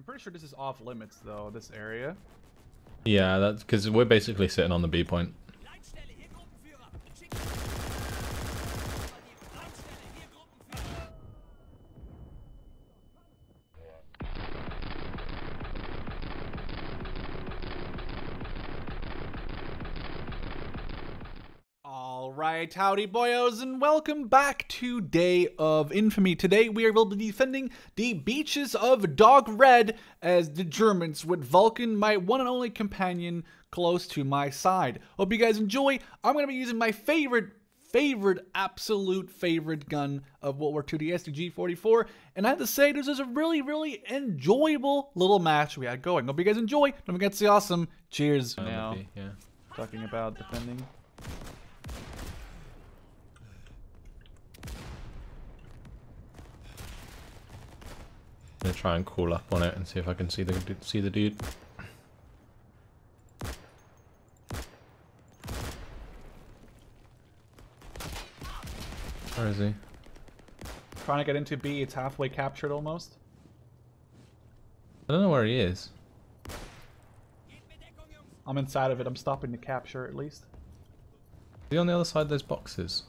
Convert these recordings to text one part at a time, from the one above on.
I'm pretty sure this is off limits though, this area. Yeah, that's because we're basically sitting on the B point. Right, howdy boyos, and welcome back to Day of Infamy. Today we will be defending the beaches of Dog Red as the Germans with Vulcan, my one and only companion, close to my side. Hope you guys enjoy. I'm going to be using my favorite, favorite, absolute favorite gun of World War II, the STG-44, and I have to say this is a really, really enjoyable little match we had going. Hope you guys enjoy. Don't forget to see awesome. Cheers. Now, yeah. talking about defending. Gonna try and call up on it and see if I can see the see the dude. Where is he? Trying to get into B, it's halfway captured almost. I don't know where he is. Geht mit Deckung, Jungs. I'm inside of it. I'm stopping the capture at least. Is he on the other side of those boxes?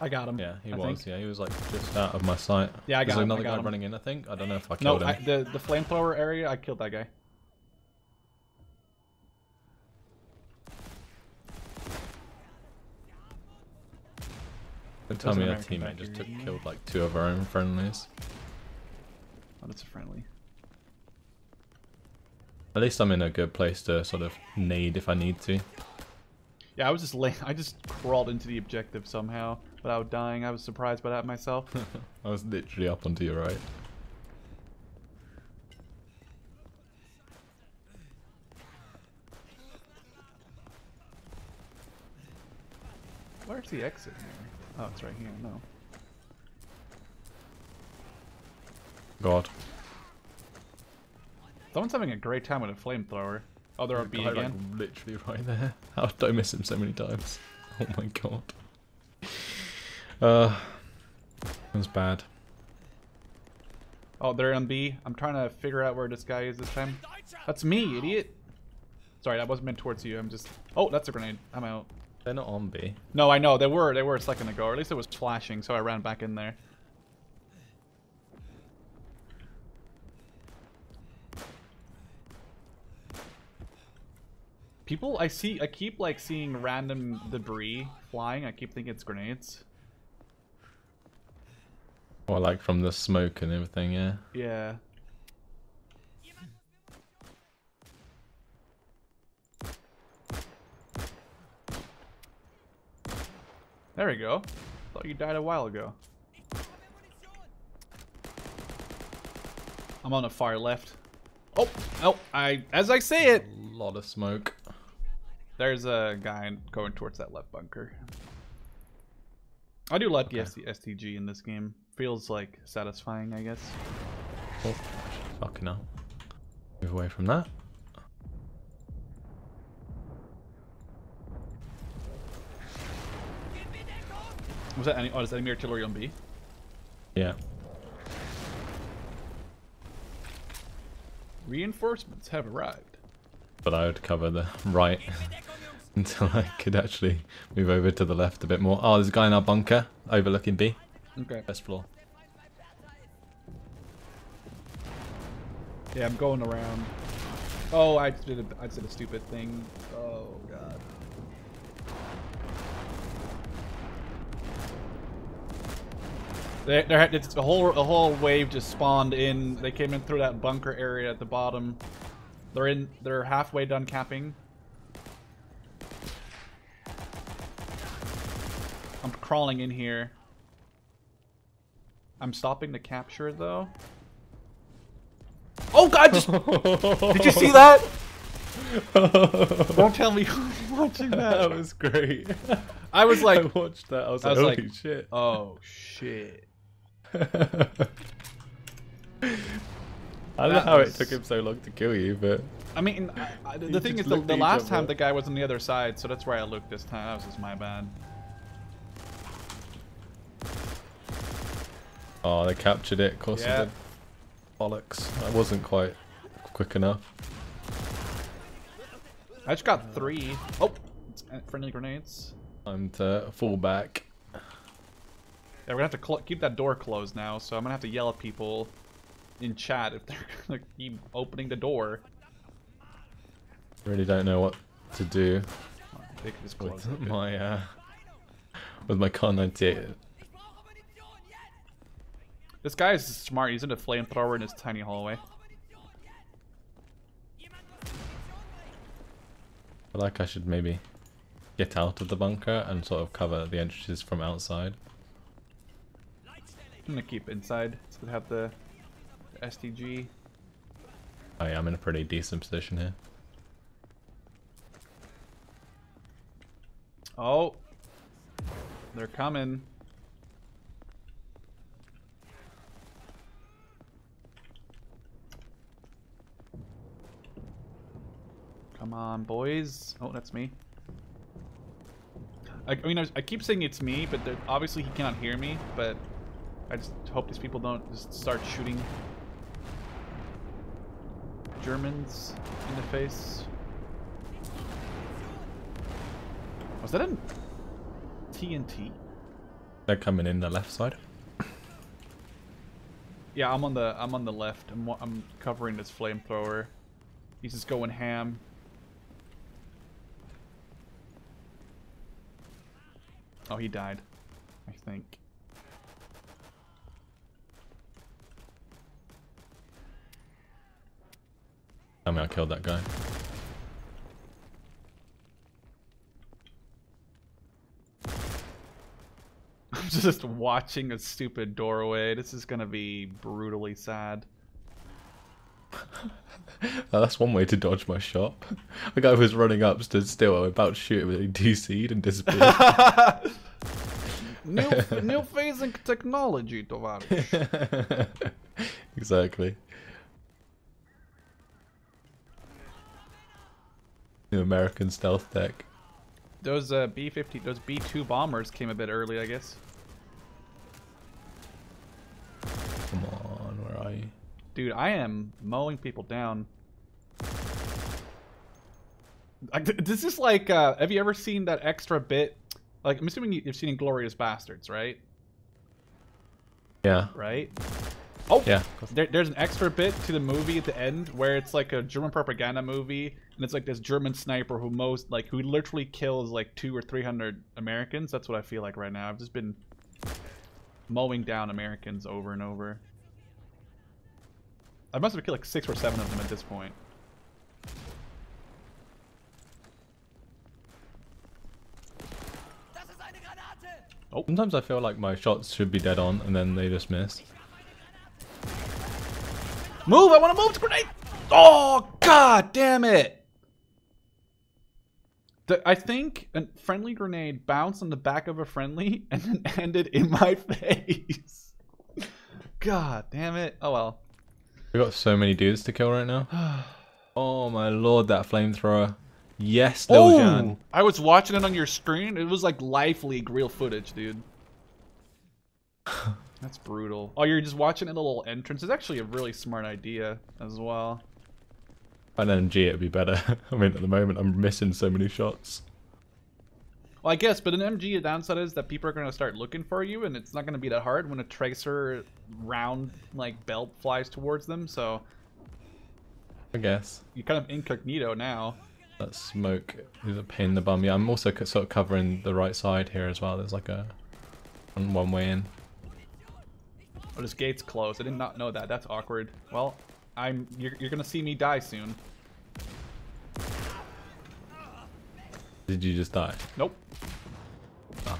I got him. Yeah, he I was. think. Yeah, he was like just out of my sight. Yeah, I There's got him, I another got guy him. running in. I think. I don't know if I No, killed I, him. the the flamethrower area. I killed that guy. Don't tell There's me American teammate just took killed like two of our own friendlies. Oh, that's a friendly. At least I'm in a good place to sort of nade if I need to. Yeah, I was just lay. I just crawled into the objective somehow without dying. I was surprised by that myself. I was literally up onto your right. Where's the exit here? Oh, it's right here. No. God. Someone's having a great time with a flamethrower. Oh, they're on B Guy, like, again. literally right there. How did I miss him so many times? Oh my god. Uh, that was bad. Oh, they're on B. I'm trying to figure out where this guy is this time. That's me, idiot. Sorry, that wasn't meant towards you. I'm just. Oh, that's a grenade. I'm out. They're not on B. No, I know they were. They were a second ago, or at least it was flashing, so I ran back in there. People, I see, I keep like seeing random debris flying. I keep thinking it's grenades. Or like from the smoke and everything, yeah. Yeah. Jemand muss mir Munition There we go. Thought you died a while ago. Ich brauche mehr Munition. I'm on the far left. Oh, oh! I, as I say it, A lot of smoke. There's a guy going towards that left bunker. I do like the Okay. ST STG in this game. Feels like satisfying, I guess. Oh, fucking hell. Move away from that. Was that any? Oh, is that enemy artillery on B? Yeah. Reinforcements have arrived. But I would cover the right Geht mit Deckung, Jungs. until I could actually move over to the left a bit more. Oh, there's a guy in our bunker overlooking B. Okay. First floor. Yeah, I'm going around. Oh, I did a, I did a stupid thing. Oh god. They, it's a whole a whole wave just spawned in. They came in through that bunker area at the bottom. They're in. They're halfway done capping. I'm crawling in here. I'm stopping the capture though. Oh god! Just, did you see that? Don't tell me you were watching that that. was great. I was like, I watched that. I was I like, was holy like- shit. oh shit. I don't know how was- it took him so long to kill you, but I mean, I, I, the thing is, the, the last time the guy was on the other side, so that's where I looked this time. That was just my bad. oh, they captured it. Of course Yeah. they did. Bollocks. I wasn't quite quick enough. I just got three. Oh, uh, friendly grenades. Time to fall back. Yeah, we're gonna have to keep that door closed now, so I'm gonna have to yell at people in chat if they're gonna keep opening the door. Really don't know what to do with my uh, with my Kar 98. Ich brauche Munition jetzt! This guy is smart. He's in a flamethrower in his tiny hallway. Munition jetzt! Jemand muss mir Munition bringen! I feel like I should maybe get out of the bunker and sort of cover the entrances from outside. I'm gonna keep inside. So we have the, STG. Oh, I am in a pretty decent position here. Oh, they're coming. Come on, boys. Oh, that's me. I, I mean, I, was- I keep saying it's me, but obviously he cannot hear me. But I just hope these people don't just start shooting Germans in the face. Was that a TNT? They're coming in the left side. Yeah, I'm on the I'm on the left. I'm I'm covering this flamethrower. He's just going ham. Oh, he died. I think. Tell me I killed that guy. I'm just watching a stupid doorway. This is gonna be brutally sad. that's one way to dodge my shot. The guy was running up, stood still, I about to shoot him, and he DC'd and disappeared. new, new phasing technology, Tovar. exactly. New American stealth tech. Those uh, B-50, those B-2 bombers came a bit early, I guess. Come on, where are you? Dude, I am mowing people down. Like, This is like, uh, have you ever seen that extra bit? Like, I'm assuming you- you've seen Inglourious Basterds, right? Yeah. Right? Oh, Yeah. There, there's an extra bit to the movie at the end where it's like a German propaganda movie, and it's like this German sniper who most like who literally kills like two or three hundred Americans. That's what I feel like right now. I've just been mowing down Americans over and over. I must have killed like six or seven of them at this point. Das ist eine Granate! Oh. Sometimes I feel like my shots should be dead on, and then they just miss. Move! I want to move grenade! Oh, god damn it! The, I think a friendly grenade bounced on the back of a friendly and then ended in my face. God damn it. Oh well. We got so many dudes to kill right now. Oh my lord, that flamethrower. Yes, Lil Jan. I was watching it on your screen. It was like live league real footage, dude. That's brutal. Oh, you're just watching in the little entrance. It's actually a really smart idea as well. An MG, it'd be better. I mean, at the moment, I'm missing so many shots. Well, I guess, but an MG, the downside is that people are going to start looking for you, and it's not going to be that hard when a tracer round like belt flies towards them. So I guess. you're kind of incognito now. That smoke is a pain in the bum. Yeah, I'm also sort of covering the right side here as well. There's like a one, one way in. Oh, this gate's closed. I did not know that. That's awkward. Well, I'm. You're, you're going to see me die soon. Did you just die? Nope. Oh.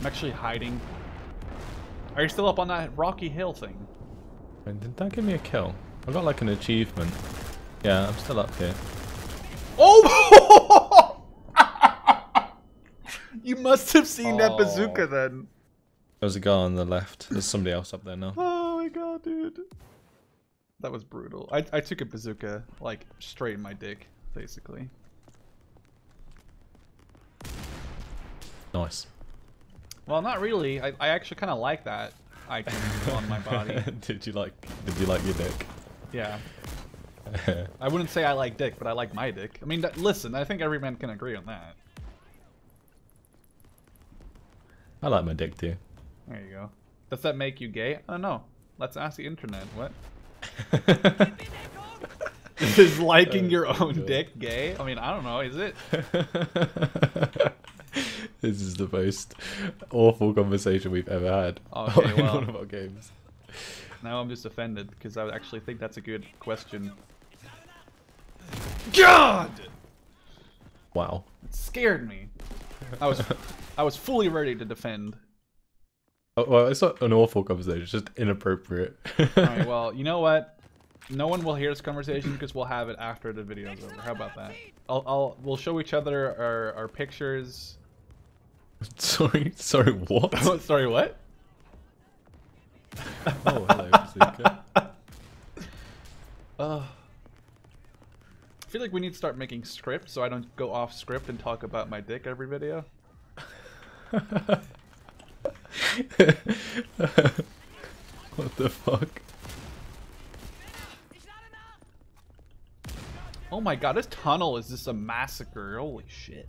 I'm actually hiding. Are you still up on that Rocky Hill thing? Did that give me a kill? I got like an achievement. Yeah, I'm still up here. Oh! you must have seen that Oh. bazooka then. There's a guy on the left. There's somebody else up there now. Oh my god, dude. That was brutal. I, I took a bazooka, like, straight in my dick, basically. Nice. Well, not really. I, I actually kind of like that icon on my body. did you like? Did you like your dick? Yeah. I wouldn't say I like dick, but I like my dick. I mean, listen, I think every man can agree on that. I like my dick too. There you go. Does that make you gay? Oh, I don't know. Let's ask the internet. What? Is liking Oh, your own dick gay? I mean, I don't know. Is it? this is the most awful conversation we've ever had Okay, in well. one of our games. Now I'm just offended because I actually think that's a good question. God! Wow. It scared me. I was, I was fully ready to defend. Oh, well, it's not an awful conversation. It's just inappropriate. All right. Well, you know what? No one will hear this conversation because we'll have it after the video's over. How about that? I'll, I'll, we'll show each other our, our pictures. sorry. Sorry. What? Oh, sorry, what? oh, hello, Bazooka. I feel like we need to start making scripts so I don't go off script and talk about my dick every video. what the fuck? Ich lade nach! Oh my god, this tunnel is just a massacre. Holy shit.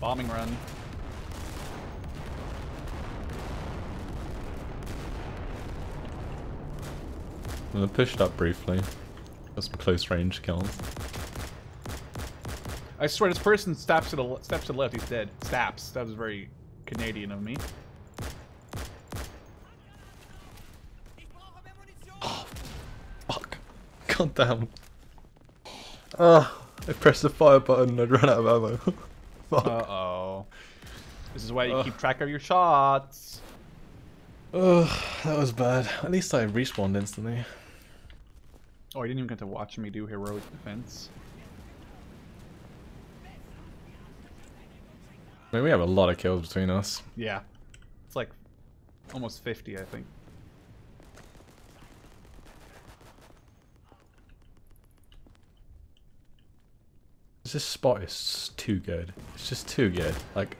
Bombing run. I'm gonna push it up briefly. Got some close range kills. I swear, this person steps to the le- steps to the left. He's dead. Steps. That was very Canadian of me. Ich brauche mehr Munition! Fuck. God damn. Ah, I pressed the fire button and I'd run out of ammo. Fuck. Uh oh. This is why you Ugh. keep track of your shots. Ugh, that was bad. At least I respawned instantly. Oh, I didn't even get to watch me do heroic defense. I mean, we have a lot of kills between us. Yeah. It's like almost 50, I think. This spot is too good. It's just too good. Like,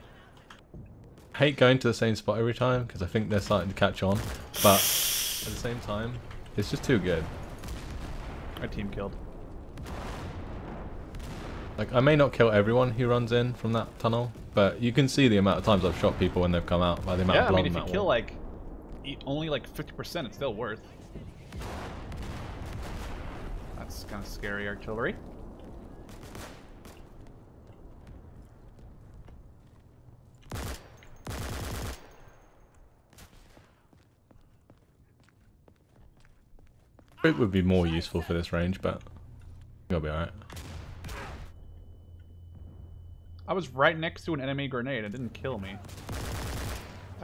I hate going to the same spot every time because I think they're starting to catch on. But at the same time, it's just too good. Our team killed. Like, I may not kill everyone who runs in from that tunnel, but you can see the amount of times I've shot people when they've come out by the amount Yeah, of I mean, if you kill wall. like only like 50%, it's still worth. That's kind of scary artillery. It would be more useful for this range, but it'll be alright. I was right next to an enemy grenade. It didn't kill me.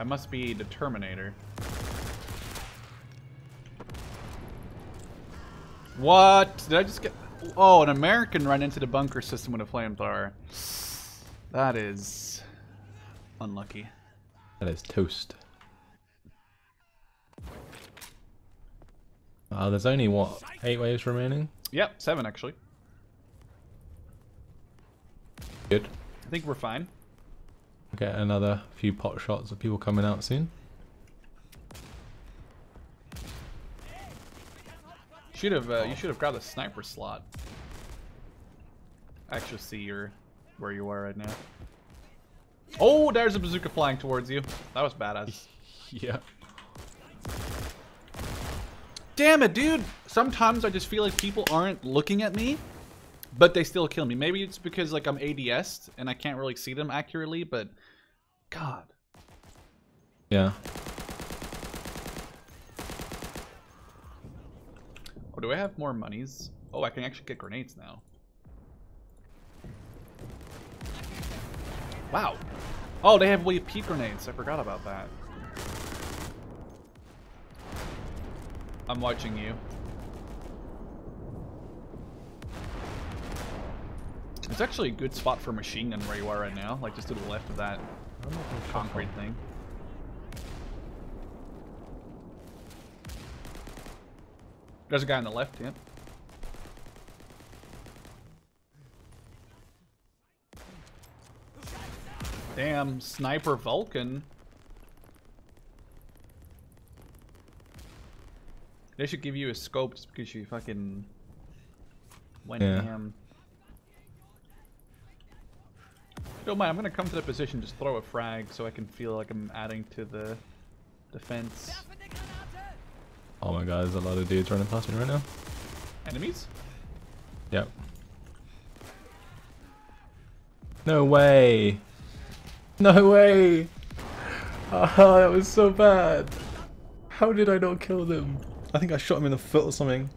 I must be the Terminator. What? Did I just get... Oh, an American ran into the bunker system with a flamethrower. That is... unlucky. That is toast. Uh, there's only, what, eight waves remaining? Yep, seven actually. Good. I think we're fine. Get another few pot shots of people coming out soon. Should have uh, you should have grabbed a sniper slot. I actually see your where you are right now. Oh, there's a bazooka flying towards you. That was badass. Yeah. Damn it, dude! Sometimes I just feel like people aren't looking at me, but they still kill me. Maybe it's because like I'm ADS and I can't really see them accurately, but God. Yeah. Oh, do I have more monies? Oh, I can actually get grenades now. Wow. Oh, they have WP grenades. I forgot about that. I'm watching you. It's actually a good spot for a machine gun where you are right now, like just to the left of that concrete thing. There's a guy on the left, yep. Yeah. Damn, Sniper Vulcan. They should give you a scope because you fucking went Yeah. ham. Don't mind, I'm gonna come to the position, just throw a frag so I can feel like I'm adding to the defense. Oh my god, there's a lot of dudes running past me right now. Enemies? Yep. No way. No way. Ah, that was so bad. How did I not kill them? I think I shot him in the foot or something.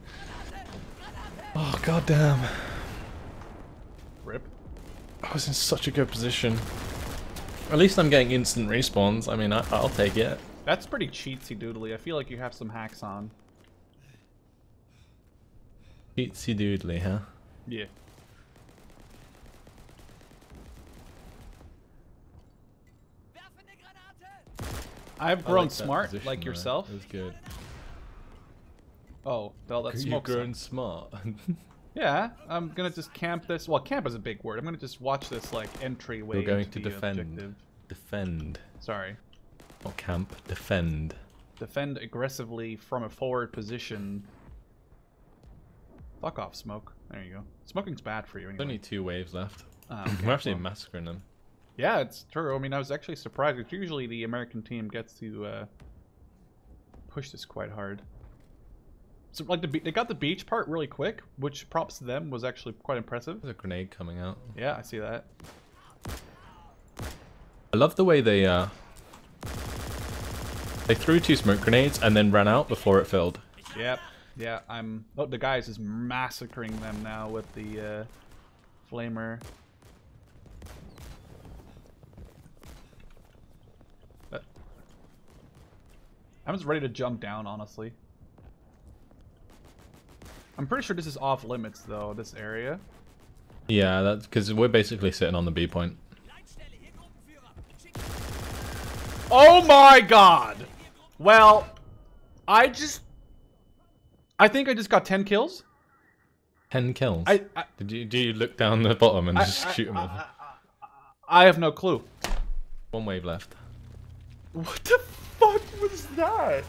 Oh god damn. Rip. I was in such a good position. At least I'm getting instant respawns. I mean, I, I'll take it. That's pretty cheatsy doodly. I feel like you have some hacks on. Itsy doodly, huh? Yeah. I've grown like smart, like yourself. It was good. Oh, well, that's smoke. grown smart. Yeah, I'm gonna just camp this. Well, camp is a big word. I'm gonna just watch this like entryway. We're going to defend. Objective. defend. Sorry, Not camp. Defend. defend aggressively from a forward position. Fuck off, smoke. There you go. Smoking's bad for you. There's only two waves left. Ah, okay, We're actually well. massacring them. Yeah, it's true. I mean, I was actually surprised. It's usually the American team gets to uh, push this quite hard. So, like, the they got the beach part really quick, which props to them was actually quite impressive. There's a grenade coming out. Yeah, I see that. I love the way they uh they threw two smoke grenades and then ran out before it filled. Yep. Yeah, I'm. Oh, the guy's is massacring them now with the uh, flamer. I'm just ready to jump down, honestly. I'm pretty sure this is off limits, though. This area. Yeah, that's because we're basically sitting on the B point. Leitstelle, hier Gruppenführer! Schickt Oh my god! Well, I just. I think I just got 10 kills. Ten kills. I. I, Did you do you look down the bottom and I- just I- shoot them? I- I have no clue. One wave left. What the fuck was that?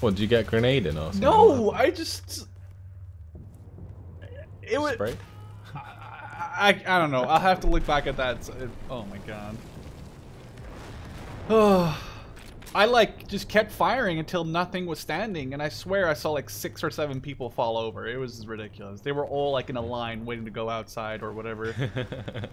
What did you get a grenade in or something? No, I just. It was. Spray? I, I don't know. I'll have to look back at that. It- oh my god. Oh, I like just kept firing until nothing was standing, and I swear I saw like six or seven people fall over. It was ridiculous. They were all like in a line waiting to go outside or whatever.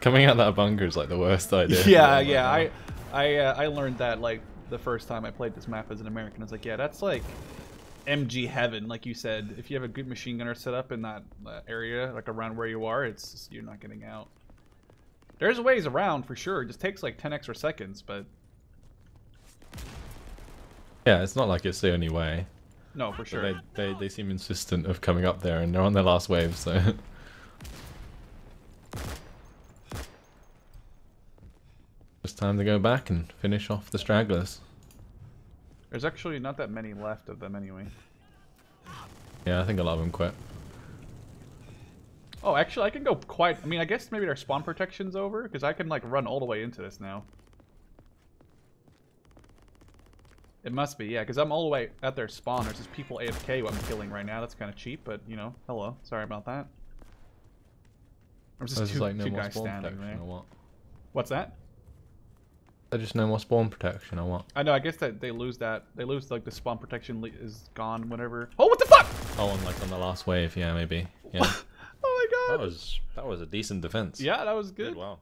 Coming out that bunker is like the worst idea. yeah, Oh yeah. I I uh, I learned that like the first time I played this map as an American. I was like, yeah, that's like MG heaven, like you said. If you have a good machine gunner set up in that uh, area, like around where you are, it's just, you're not getting out. There's ways around for sure. It just takes like 10 extra seconds, but Yeah, it's not like it's the only way. no, for But sure. They, they they seem insistent of coming up there, and they're on their last wave, so. time to go back and finish off the stragglers. There's actually not that many left of them anyway. Yeah, I think a lot of them quit. Oh, actually, I can go quite. I mean, I guess maybe their spawn protection's over because I can like run all the way into this now. It must be, yeah, because I'm all the way at their spawn. There's just people AFK who I'm killing right now. That's kind of cheap, but you know, hello. Sorry about that. There's just two, like no two guys standing there. what? What's that? There's just no more spawn protection or what? I know. I guess that they lose that. They lose like the spawn protection is gone. Whatever. Oh, what the fuck! Oh, on like on the last wave, yeah, maybe. Yeah. Oh my god. that was that was a decent defense. Yeah, that was good. Wow.